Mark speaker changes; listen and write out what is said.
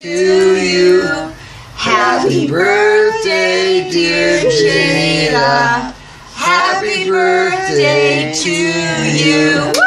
Speaker 1: to you. Happy birthday, dear Jada. Happy birthday to you.